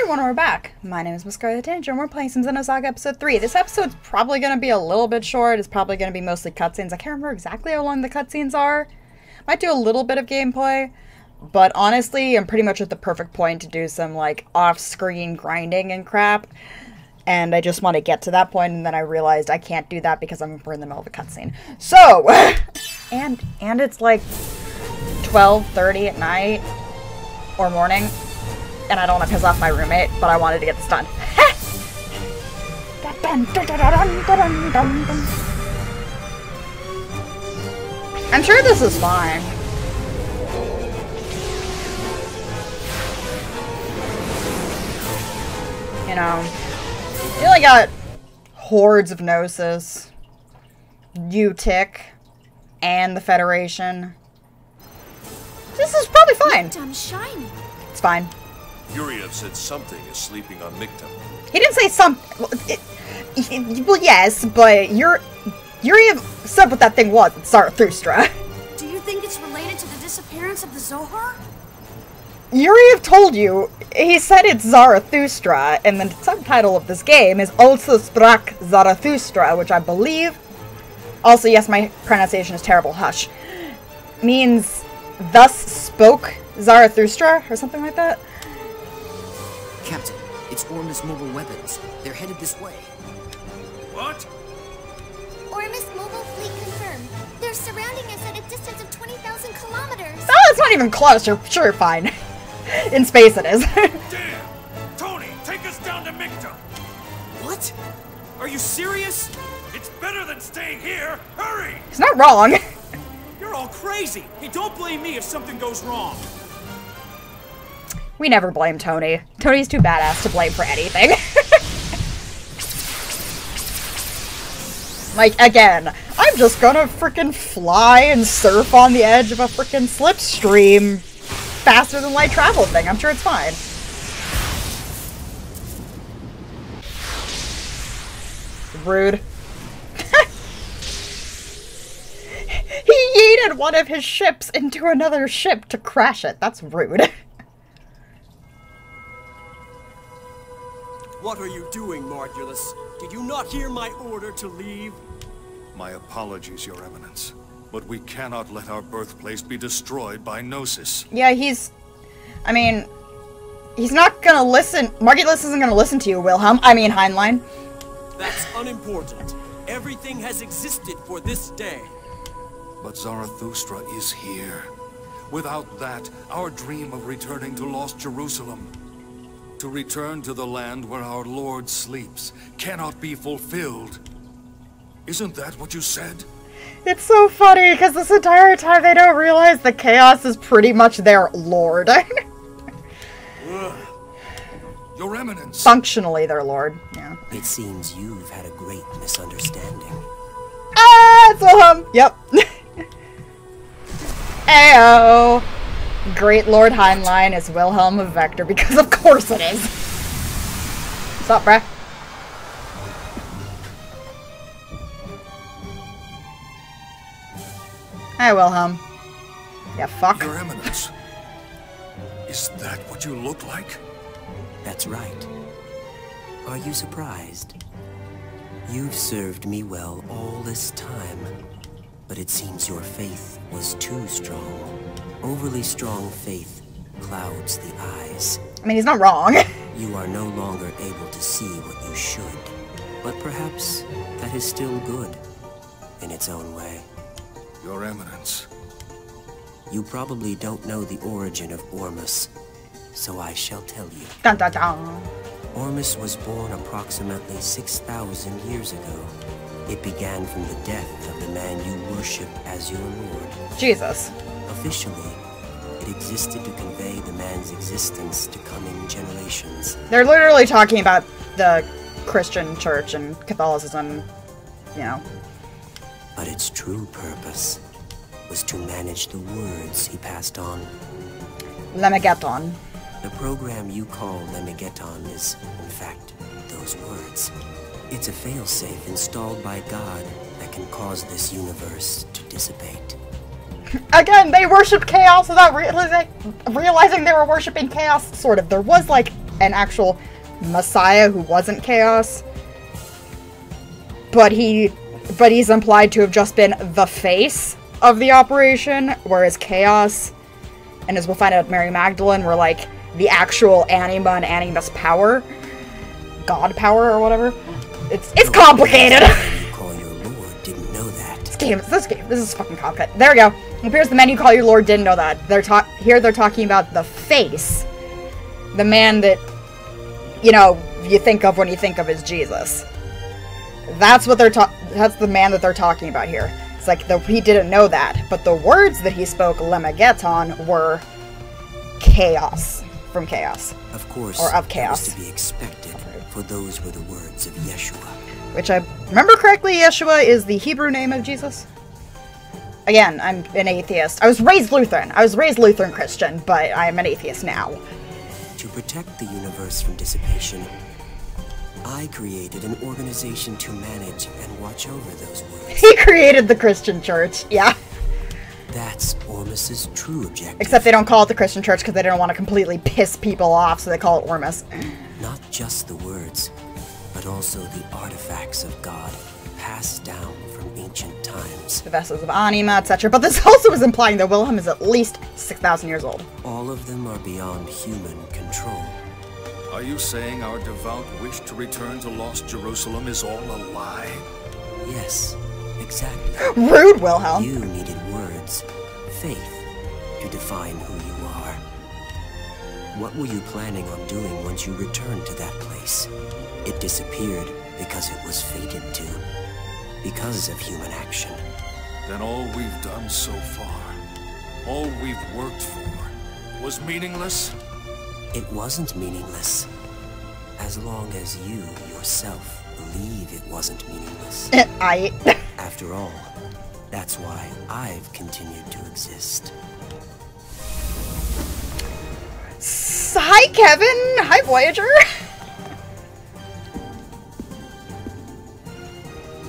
everyone, we're back. My name is Miss Scarlet Tanager, and we're playing Sims Xenosaga Episode 3. This episode's probably going to be a little bit short. It's probably going to be mostly cutscenes. I can't remember exactly how long the cutscenes are. Might do a little bit of gameplay, but honestly, I'm pretty much at the perfect point to do some, like, off-screen grinding and crap. And I just want to get to that point, and then I realized I can't do that because I'm in the middle of a cutscene. So, and, and it's like 12.30 at night, or morning, and I don't want to piss off my roommate, but I wanted to get this done. I'm sure this is fine. You know, you only got hordes of Gnosis, U-TIC, and the Federation. This is probably fine. It's fine. Yuriev said something is sleeping on Michtam. He didn't say some. Well, it, it- well, yes, but you're. Yuriev said what that thing was. It's Zarathustra. Do you think it's related to the disappearance of the Zohar? Yuriev told you. He said it's Zarathustra, and the subtitle of this game is Also Sprach Zarathustra, which I believe. Also, yes, my pronunciation is terrible. Hush. Means thus spoke Zarathustra, or something like that. Captain, it's Ormus Mobile Weapons. They're headed this way. What? Ormus mobile fleet confirmed. They're surrounding us at a distance of 20,000 kilometers. Oh, it's not even close. You're sure fine. In space, it is. Damn! Tony, take us down to Michtam! What? Are you serious? It's better than staying here! Hurry! He's not wrong. You're all crazy! Hey, don't blame me if something goes wrong! We never blame Tony. Tony's too badass to blame for anything. like, again, I'm just gonna frickin' fly and surf on the edge of a frickin' slipstream faster than light travel thing. I'm sure it's fine. Rude. he yeeted one of his ships into another ship to crash it. That's rude. What are you doing, Margulis? Did you not hear my order to leave? My apologies, Your Eminence. But we cannot let our birthplace be destroyed by Gnosis. Yeah, he's. I mean, he's not gonna listen. Margulis isn't gonna listen to you, Wilhelm. I mean, Heinlein. That's unimportant. Everything has existed for this day. But Zarathustra is here. Without that, our dream of returning to lost Jerusalem, to return to the land where our Lord sleeps, cannot be fulfilled. Isn't that what you said? It's so funny because this entire time they don't realize the chaos is pretty much their lord. Your Eminence! Functionally, their lord. Yeah. It seems you've had a great misunderstanding. Ah, it's Wilhelm. Yep. Ayo. Great Lord Heinlein is Wilhelm of Vector because of course it is. What's up, bruh? Hi, Wilhelm. Yeah, fuck. Your Eminence. Is that what you look like? That's right. Are you surprised? You've served me well all this time, but it seems your faith was too strong. Overly strong faith clouds the eyes. I mean, he's not wrong. You are no longer able to see what you should. But perhaps that is still good in its own way. Your Eminence. You probably don't know the origin of Ormus, so I shall tell you. dun dun dun. Ormus was born approximately 6,000 years ago. It began from the death of the man you worship as your lord. Jesus. Officially, it existed to convey the man's existence to coming generations. They're literally talking about the Christian church and Catholicism, you know. But its true purpose was to manage the words he passed on. Lemegeton. The program you call Lemegeton is, in fact, those words. It's a failsafe installed by God that can cause this universe to dissipate. Again, they worship chaos without realizing, realizing they were worshiping chaos, sort of. There was, like, an actual messiah who wasn't chaos. But he but he's implied to have just been the face of the operation, whereas chaos and as we'll find out Mary Magdalene were like the actual anima and animus power. God power or whatever. It's it's complicated. You call your lord didn't know that. This game, this game, this is fucking complicated. There we go. It appears the man you call your lord didn't know that. They're talk here. They're talking about the face, the man that you know you think of when you think of as Jesus. That's what they're talking. That's the man that they're talking about here. It's like the, he didn't know that, but the words that he spoke Lemegeton were chaos from chaos, Of course, Or of that was chaos. to be expected, for those were the words of Yeshua. which I remember correctly. Yeshua is the Hebrew name of Jesus. Again, I'm an atheist. I was raised Lutheran. I was raised Lutheran Christian, but I'm an atheist now. To protect the universe from dissipation, I created an organization to manage and watch over those words. He created the Christian church. Yeah. That's Ormus's true objective. Except they don't call it the Christian church because they don't want to completely piss people off, so they call it Ormus. Not just the words, but also the artifacts of God passed down times. The vessels of Anima, etc. But this also is implying that Wilhelm is at least 6,000 years old. All of them are beyond human control. Are you saying our devout wish to return to lost Jerusalem is all a lie? Yes, exactly. Rude, Wilhelm. You needed words, faith, to define who you are. What were you planning on doing once you returned to that place? It disappeared because it was fated to. Because of human action. Then all we've done so far, all we've worked for, was meaningless? It wasn't meaningless. As long as you yourself believe it wasn't meaningless. I. After all, that's why I've continued to exist. Hi, Kevin. Hi, Voyager.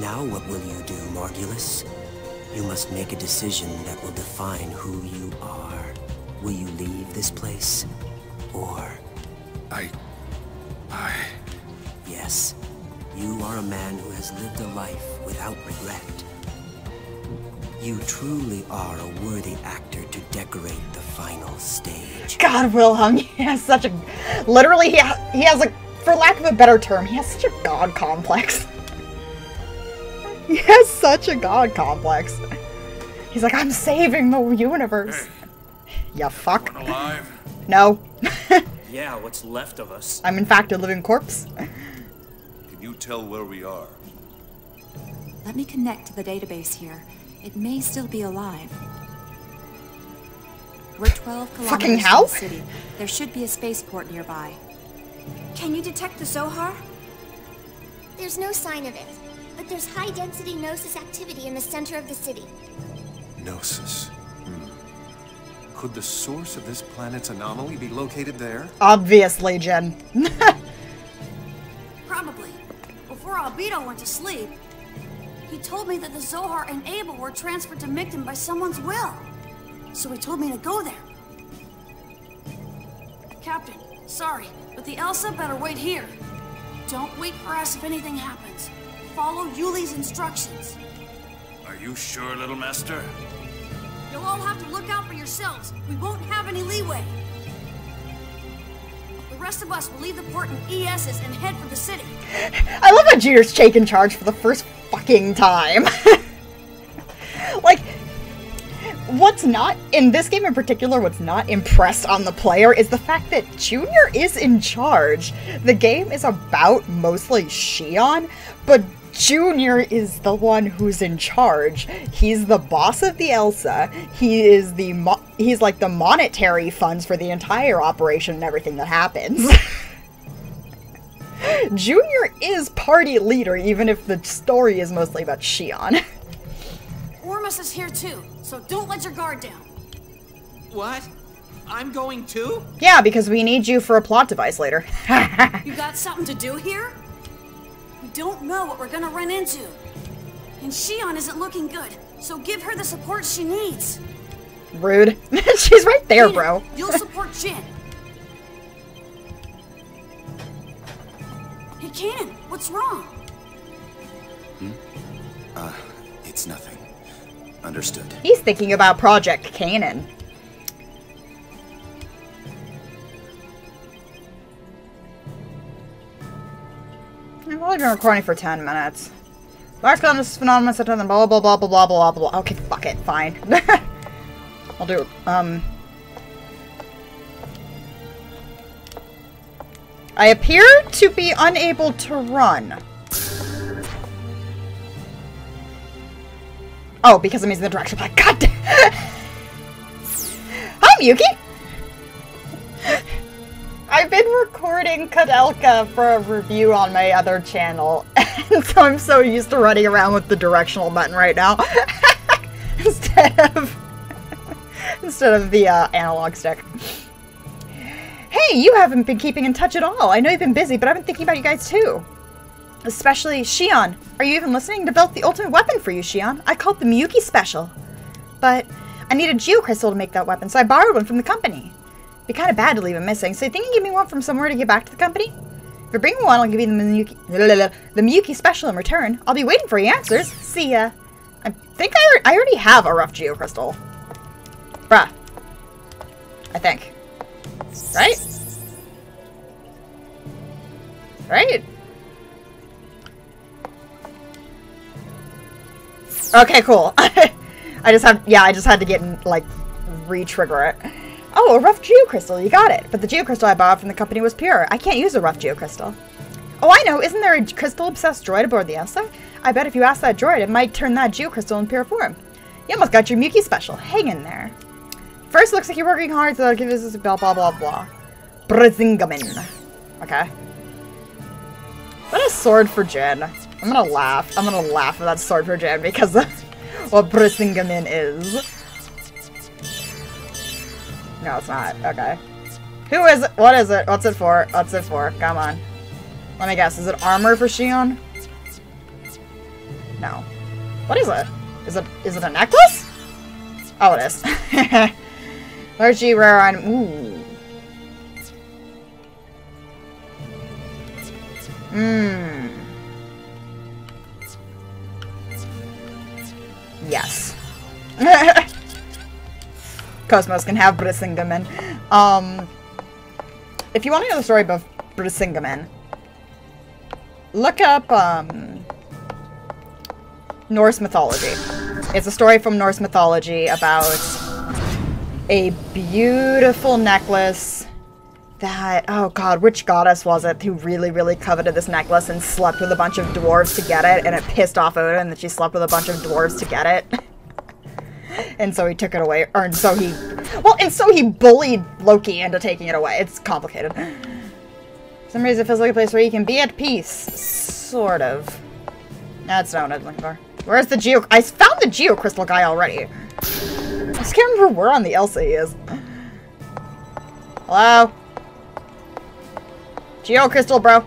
Now what will you do, Margulis? You must make a decision that will define who you are. Will you leave this place? Or, I... I... yes, you are a man who has lived a life without regret. You truly are a worthy actor to decorate the final stage. God, Wilhelm, he has such a. Literally, he, ha- he has a. For lack of a better term, he has such a god complex. He has such a god complex. He's like, I'm saving the universe. Ya fuck. One alive? No. Yeah, what's left of us. I'm in fact a living corpse. Can you tell where we are? Let me connect to the database here. It may still be alive. We're 12 kilometers Fucking from the city. There should be a spaceport nearby. Can you detect the Zohar? There's no sign of it, but there's high-density Gnosis activity in the center of the city. Gnosis. Hmm. Could the source of this planet's anomaly be located there? Obviously, Jen. Probably. Before Albedo went to sleep, he told me that the Zohar and Abel were transferred to Michtam by someone's will. So he told me to go there. Captain, sorry, but the Elsa better wait here. Don't wait for us if anything happens. Follow Yuli's instructions. Are you sure, little master? You'll all have to look out for yourselves. We won't have any leeway. The rest of us will leave the port in ESs and head for the city. I love how Junior's taking charge for the first fucking time. like, what's not, in this game in particular, what's not impressed on the player is the fact that Junior is in charge. The game is about mostly Shion, but Junior is the one who's in charge. He's the boss of the Elsa. He is the mo- he's like the monetary funds for the entire operation and everything that happens. Junior is party leader, even if the story is mostly about Shion. Ormus is here too, so don't let your guard down. What? I'm going too? yeah, because we need you for a plot device later. You got something to do here? We don't know what we're gonna run into. And Shion isn't looking good, so give her the support she needs. Rude. She's right there, Nina, bro. You'll support Jin. Hey, Canaan, what's wrong? Uh, it's nothing. Understood. He's thinking about Project Canaan. Been recording for 10 minutes. Large this phenomenon such as blah blah blah blah blah blah blah. Okay, fuck it, fine. I'll do it. Um. I appear to be unable to run. Oh, because I'm using the direction pad. God damn. Hi, Yuki! I've been recording Kadelka for a review on my other channel, and so I'm so used to running around with the directional button right now. instead of instead of the uh, analog stick. Hey, you haven't been keeping in touch at all. I know you've been busy, but I've been thinking about you guys too. Especially Shion. Are you even listening? To build the ultimate weapon for you, Shion. I called the Miyuki Special. But I need a geocrystal to make that weapon, so I borrowed one from the company. Be kind of bad to leave it missing, so you think you can give me one from somewhere to get back to the company? If you bring me one, I'll give you the Miyuki, the Miyuki Special in return. I'll be waiting for your answers. See ya. I think I, I already have a rough geocrystal. Bruh. I think. Right? Right? Okay, cool. I just have, yeah, I just had to get, like, re-trigger it. Oh, a rough geocrystal, you got it. But the geocrystal I bought from the company was pure. I can't use a rough geocrystal. Oh, I know, isn't there a crystal-obsessed droid aboard the Elsa? I bet if you ask that droid, it might turn that geocrystal in pure form. You almost got your Miyuki special. Hang in there. First, looks like you're working hard, so I'll give a blah blah blah blah. Brisingamen. Okay. What a sword for Jin. I'm gonna laugh. I'm gonna laugh at that sword for Jin because of what Brisingamen is. No, it's not. Okay. Who is it? What is it? What's it for? What's it for? Come on. Let me guess. Is it armor for Shion? No. What is it? Is it is it a necklace? Oh, it is. Largely rare item. Ooh. Mmm. Yes. Cosmos can have Brisingamen. Um, if you want to know the story about Brisingamen, look up um, Norse mythology. It's a story from Norse mythology about a beautiful necklace that, oh god, which goddess was it who really, really coveted this necklace and slept with a bunch of dwarves to get it, and it pissed off Odin that she slept with a bunch of dwarves to get it? and so he took it away, or and so he, well, and so he bullied Loki into taking it away. It's complicated. For some reason it feels like a place where you can be at peace. Sort of. That's not what I was looking for. Where's the geo- I found the geocrystal guy already. I just can't remember where on the Elsa he is. Hello? Geocrystal, bro.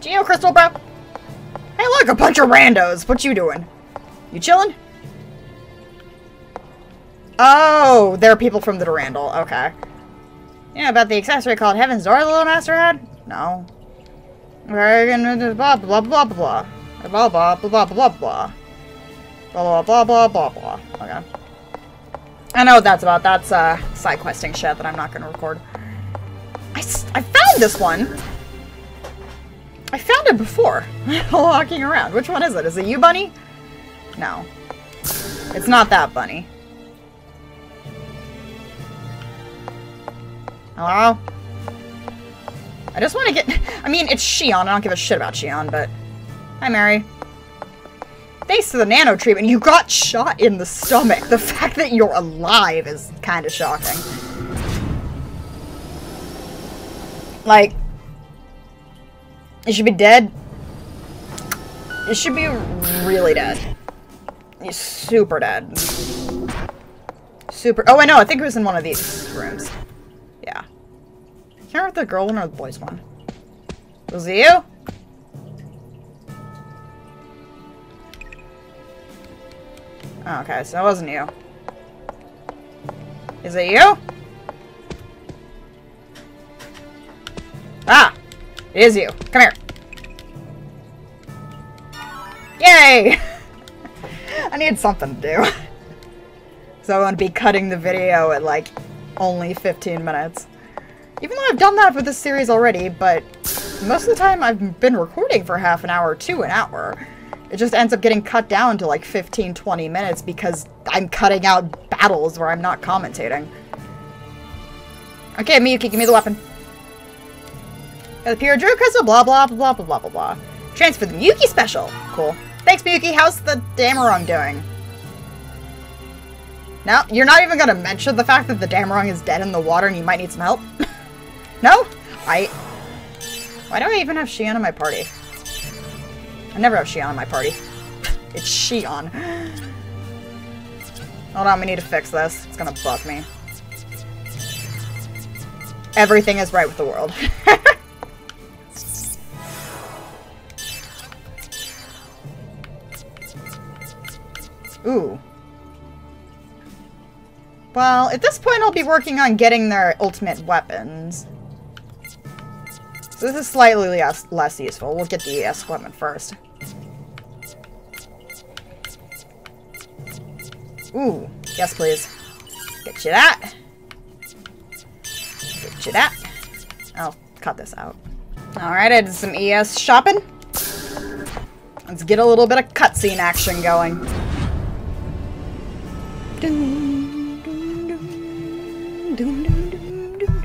Geocrystal, bro. Hey, look, a bunch of randos. What you doing? You chilling? Oh, they're people from the Durandal. Okay. Yeah, about the accessory called Heaven's Door the little master had? No. Blah blah blah blah blah. Blah blah blah blah blah blah. Blah blah blah blah blah. Okay. I know what that's about. That's uh, side questing shit that I'm not gonna record. I, I found this one. I found it before, walking around. Which one is it? Is it you, Bunny? No. It's not that Bunny. Hello? I just want to get... I mean, it's Shion. I don't give a shit about Shion, but... Hi, Mary. Thanks to the nano treatment, you got shot in the stomach. The fact that you're alive is kind of shocking. Like... You should be dead. You should be really dead. You're super dead. Super- oh, I know, I think it was in one of these rooms. Can't remember if the girl one or the boys one. Was it you? Oh, okay, so it wasn't you. Is it you? Ah! It is you. Come here. Yay! I need something to do. so I want to be cutting the video at like only 15 minutes. Even though I've done that for this series already, but most of the time I've been recording for half an hour to an hour. It just ends up getting cut down to like 15, 20 minutes because I'm cutting out battles where I'm not commentating. Okay, Miyuki, give me the weapon. Got the Pure Druid Crystal, blah, blah, blah, blah, blah, blah, blah. Transfer the Miyuki special. Cool. Thanks, Miyuki. How's the Durandal doing? Now, you're not even going to mention the fact that the Durandal is dead in the water and you might need some help? no? I... Why do I even have Shion in my party? I never have Shion in my party. it's Shion. Hold on, we need to fix this. It's gonna bug me. Everything is right with the world. Ooh. Well, at this point I'll be working on getting their ultimate weapons. So this is slightly less, less useful. We'll get the ES equipment first. Ooh, yes please. Get you that. Get you that. I'll cut this out. Alright, I did some ES shopping. Let's get a little bit of cutscene action going.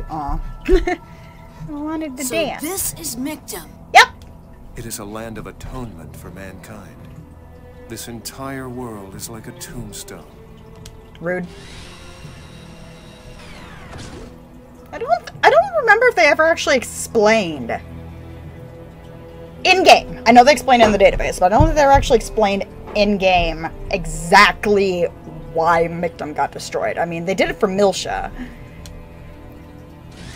Aw. I wanted to so dance. this is Michtam. Yep. It is a land of atonement for mankind. This entire world is like a tombstone. Rude. I don't I don't remember if they ever actually explained in game. I know they explained in the database, but I don't think they were actually explained in game exactly why Michtam got destroyed. I mean, they did it for Miltia.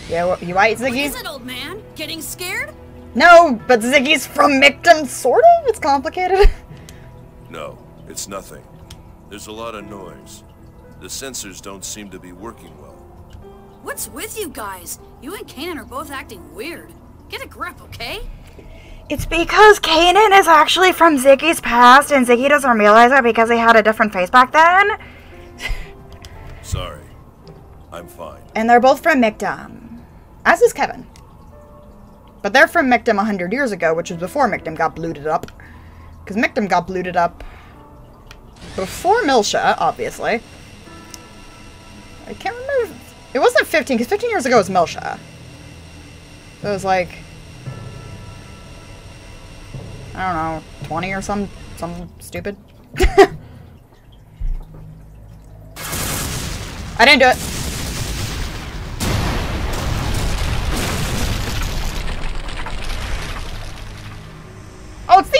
Yeah, you right, What Ziggy? is it, old man? Getting scared? No, but Ziggy's from Michtam, sort of? It's complicated. No, it's nothing. There's a lot of noise. The sensors don't seem to be working well. What's with you guys? You and Canaan are both acting weird. Get a grip, okay? It's because Canaan is actually from Ziggy's past, and Ziggy doesn't realize it because he had a different face back then. Sorry. I'm fine. And they're both from Michtam. As is Kevin. But they're from Michtam 100 years ago, which is before Michtam got blooted up. Because Michtam got blooted up before Miltia, obviously. I can't remember. It wasn't 15, because 15 years ago was Miltia. So it was like... I don't know, 20 or some, something stupid. I didn't do it.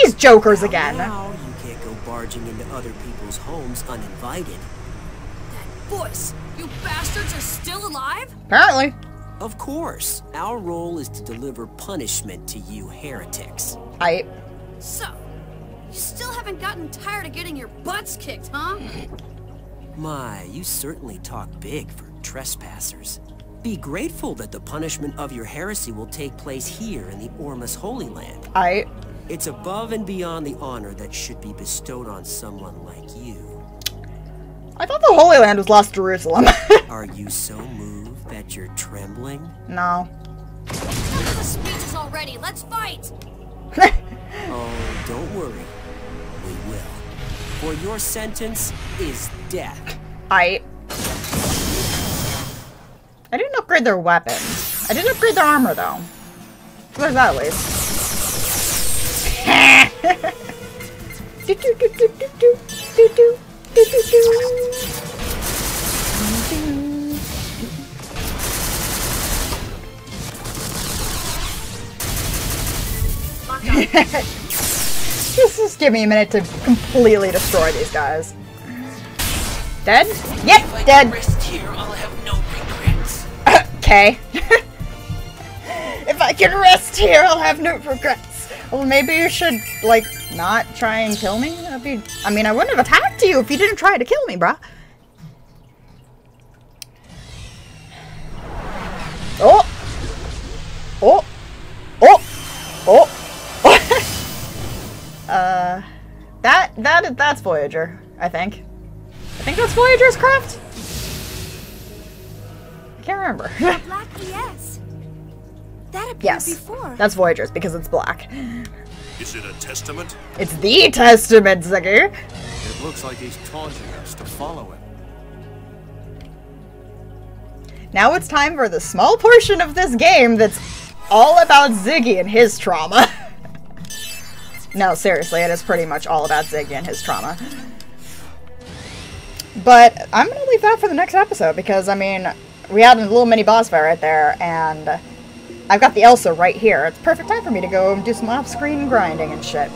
These jokers again. Now you can't go barging into other people's homes uninvited. That voice, you bastards are still alive? Apparently. Of course. Our role is to deliver punishment to you heretics. I. So, you still haven't gotten tired of getting your butts kicked, huh? My, you certainly talk big for trespassers. Be grateful that the punishment of your heresy will take place here in the Ormus Holy Land. I. It's above and beyond the honor that should be bestowed on someone like you. I thought the Holy Land was lost Jerusalem. Are you so moved that you're trembling? no. Enough of the speeches already. Let's fight. Oh, don't worry. We will. For your sentence is death. I. I didn't upgrade their weapons. I didn't upgrade their armor, though. So there's that at least. Do, do, do, do, do, do, do, do, do, do, do. Just, just give me a minute to completely destroy these guys. Dead? Yep, dead. Here, no. Okay. if I can rest here, I'll have no regrets. Well, maybe you should, like, not try and kill me? That'd be... I mean, I wouldn't have attacked you if you didn't try to kill me, bruh. Oh! Oh! Oh! Oh! uh, that, that, that's Voyager, I think. I think that's Voyager's craft? I can't remember. Black ES. That appeared yes, before. that's Voyager's because it's black. Is it a testament? It's the Testament, Ziggy! It looks like he's taunting us to follow him. Now it's time for the small portion of this game that's all about Ziggy and his trauma. no, seriously, it is pretty much all about Ziggy and his trauma. But I'm gonna leave that for the next episode because, I mean, we had a little mini boss fight right there, and I've got the Elsa right here. It's perfect time for me to go and do some off-screen grinding and shit.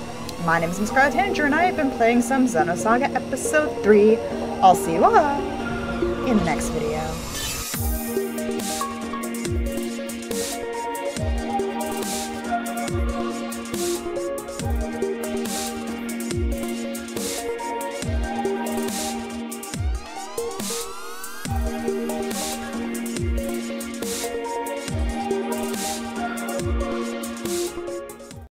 My name is Miss Scarlet Tanager, and I have been playing some Xenosaga Episode 3. I'll see you all in the next video.